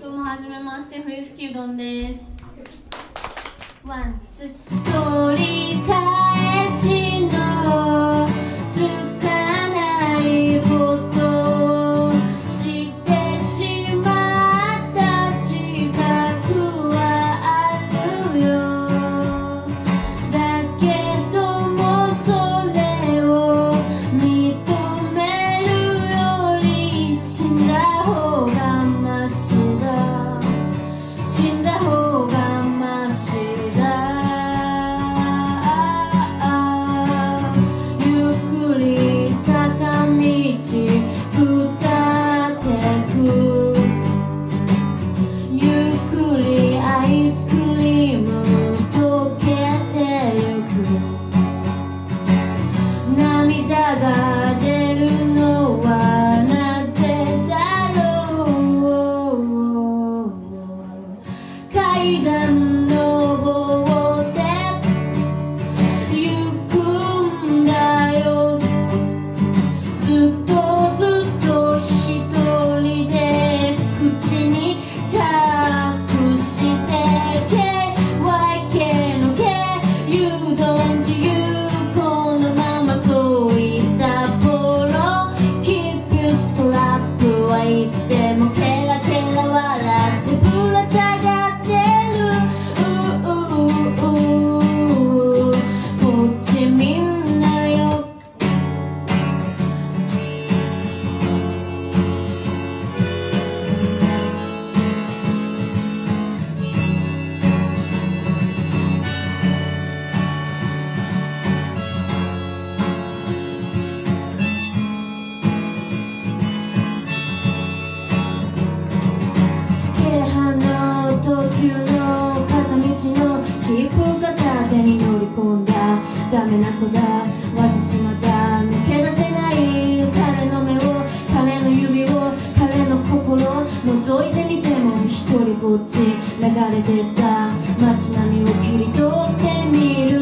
どうもはじめまして冬吹きうどんです。ワンツー私まだ抜け出せない彼の目を彼の指を彼の心覗いてみても一人ぼっち流れてた街並みを切り取ってみる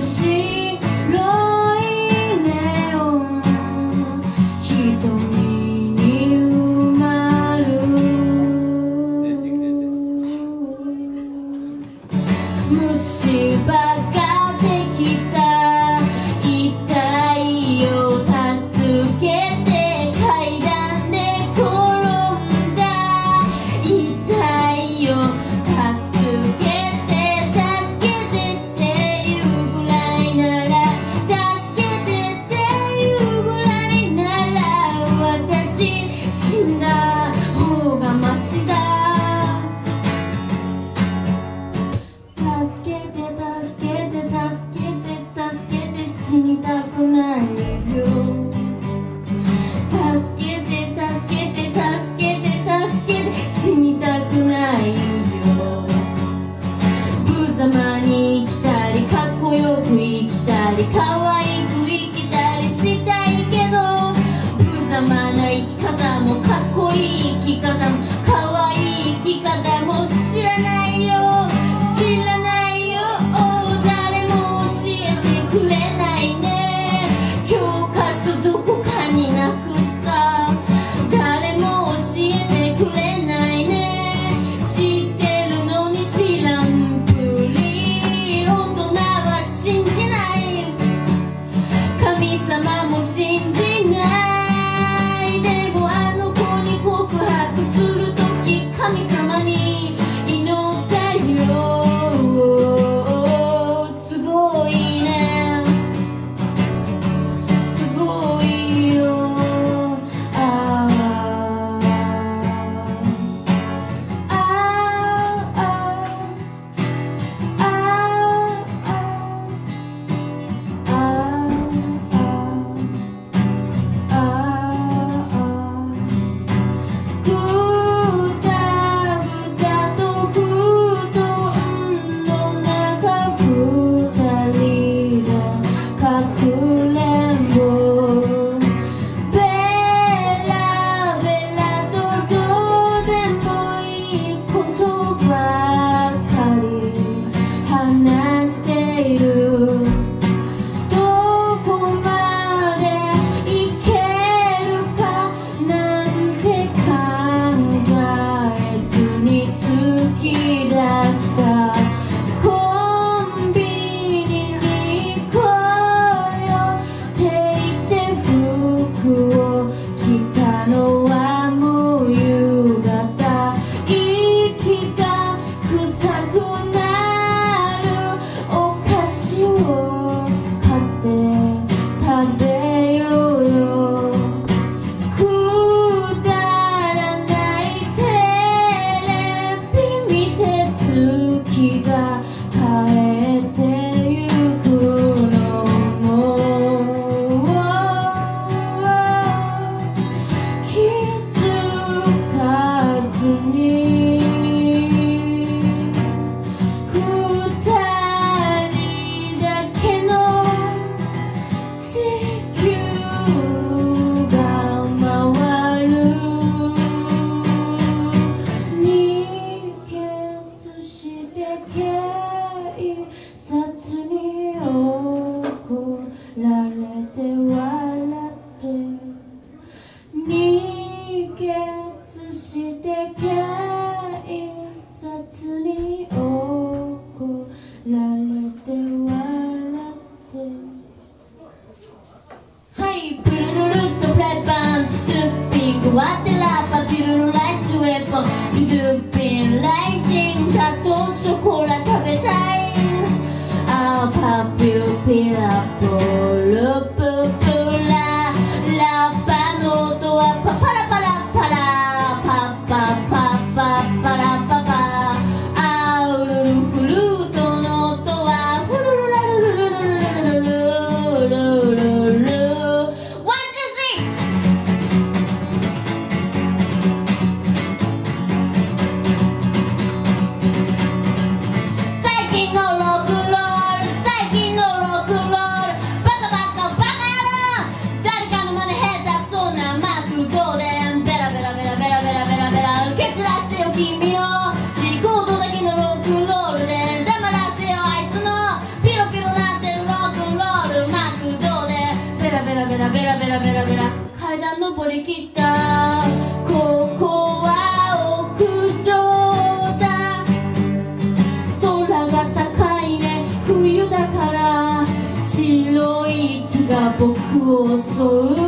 You're so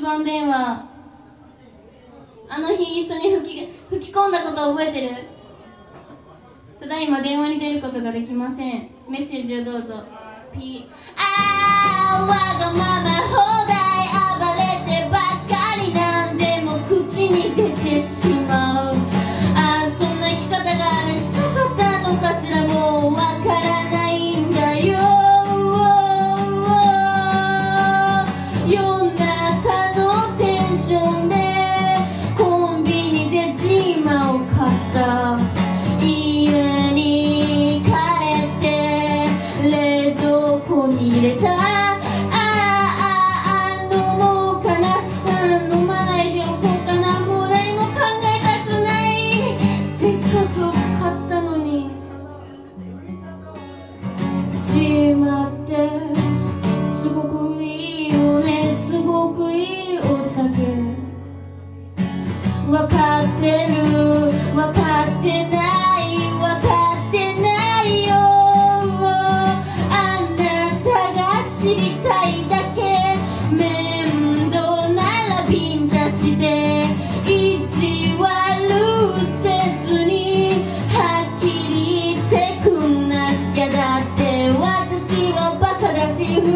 番電話あの日一緒に吹き吹き込んだこと覚えてる？ただいま電話に出ることができません。メッセージをどうぞ。P あーわがまま放題暴れてばっかりなんでも口に出てしまう。see who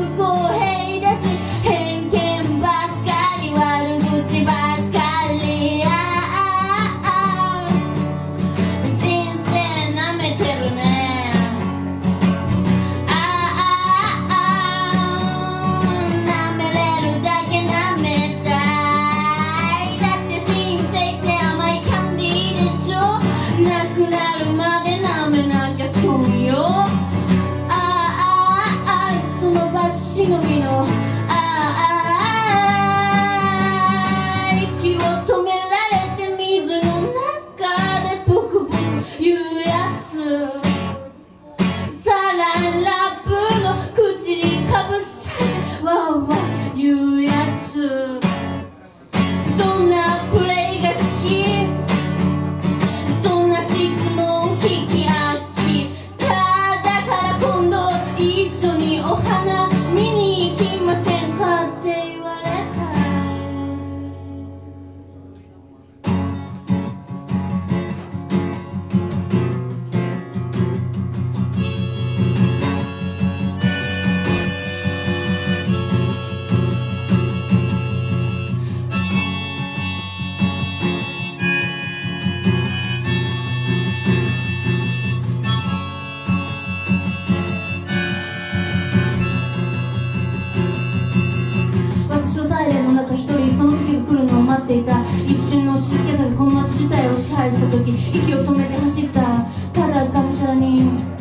la la ていた。一瞬の静けさがこの街自体を支配した時息を止めて走った。ただがむしゃらに。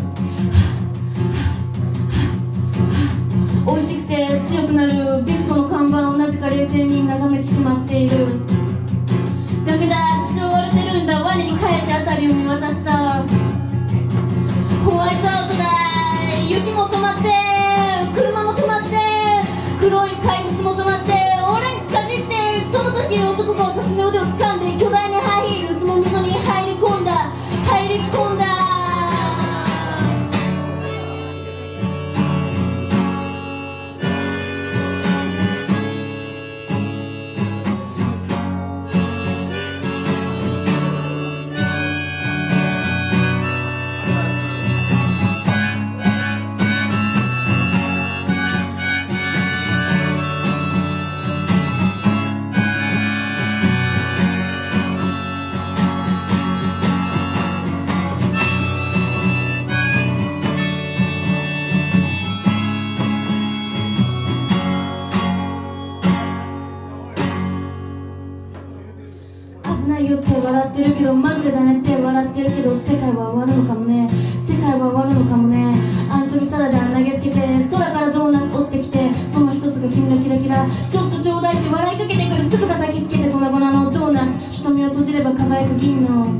ないよって笑ってるけどまぐれだねって笑ってるけど世界は終わるのかもね世界は終わるのかもねアンチョビサラダ投げつけて空からドーナツ落ちてきてその一つが君のキラキラちょっとちょうだいって笑いかけてくるすぐ叩きつけて粉々のドーナツ瞳を閉じれば輝く銀の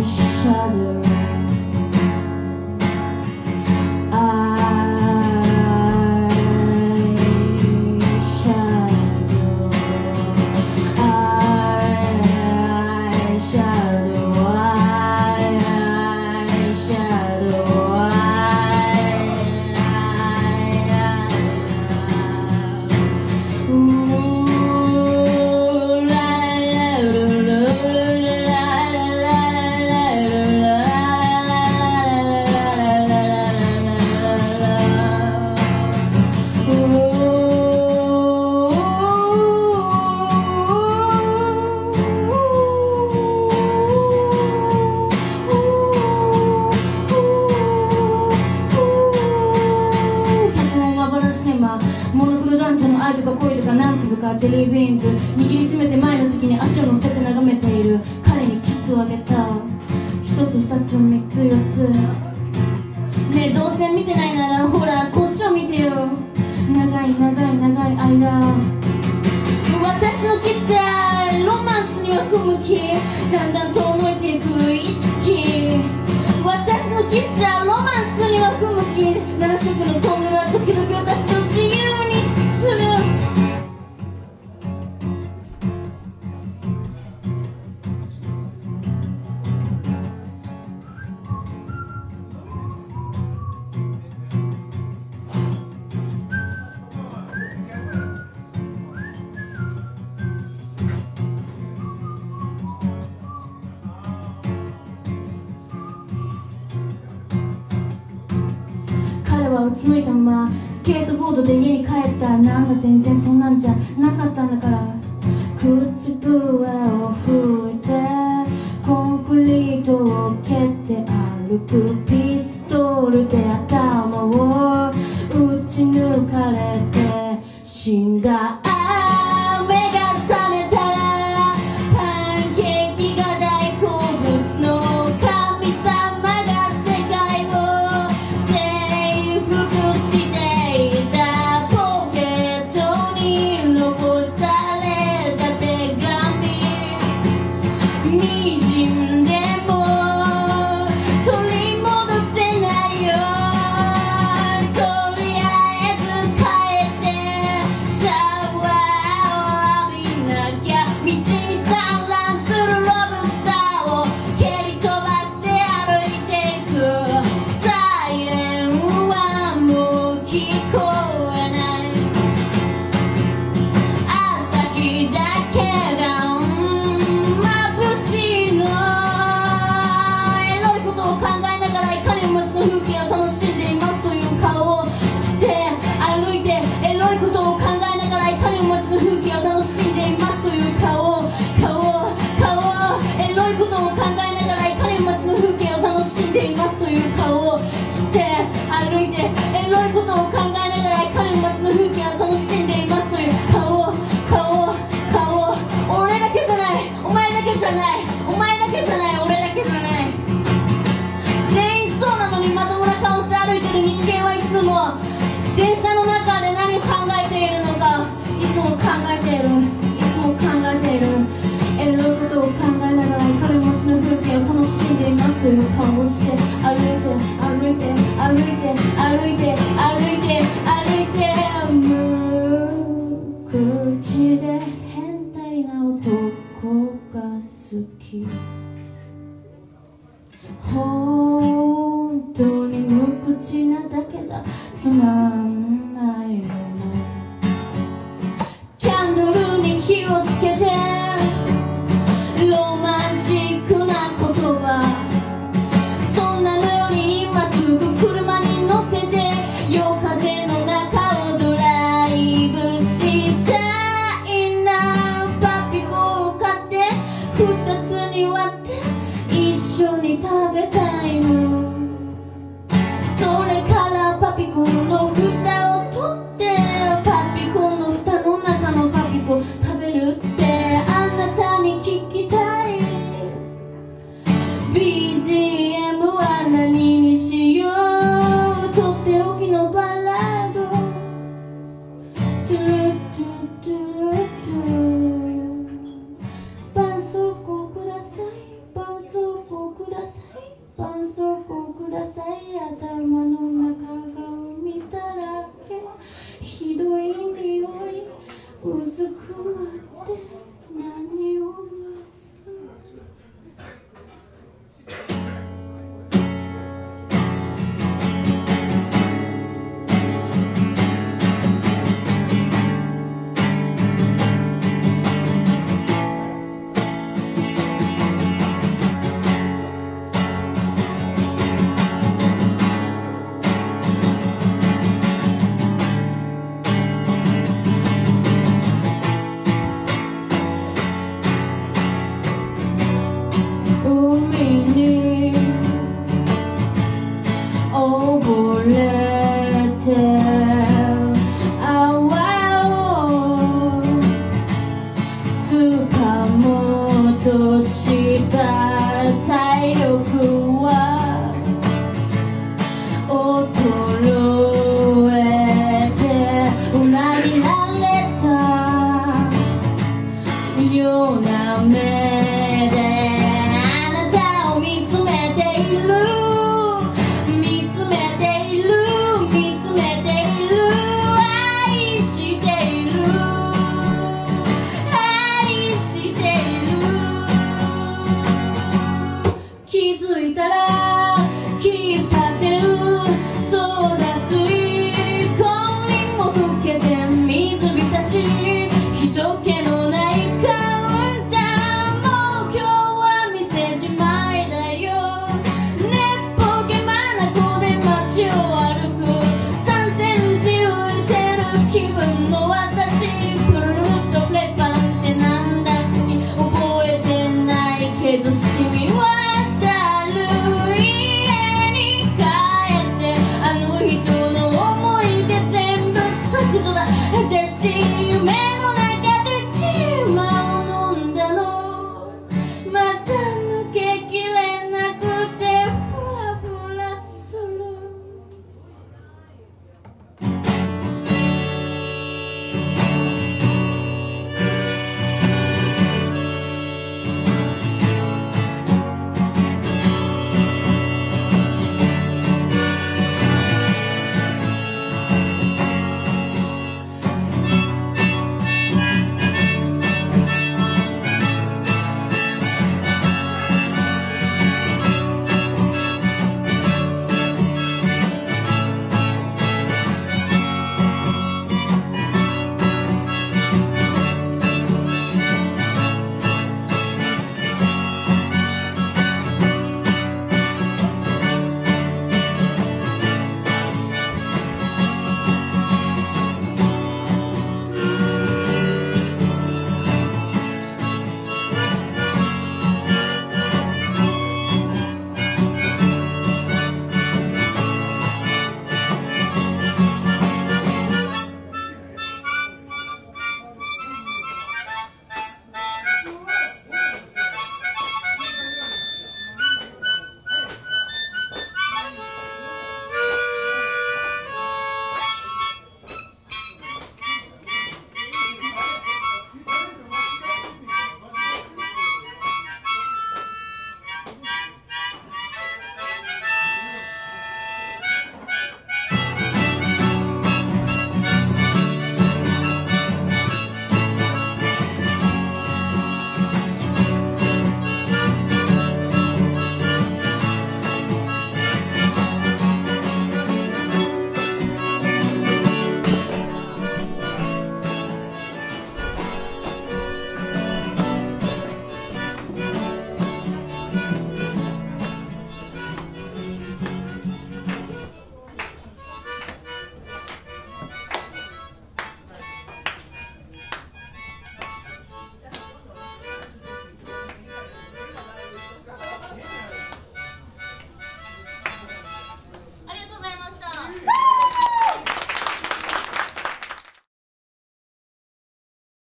Eyeshadow 客てどうせ見てないならほらこっちを見てよ。長い長い長い間。私のキスじゃロマンスには不向き。だんだんとはうつむいたままスケートボードで家に帰ったなんか全然そんなんじゃなかったんだから。口笛を吹いてコンクリートを蹴って歩く。ピストルで頭を撃ち抜かれて死んだ。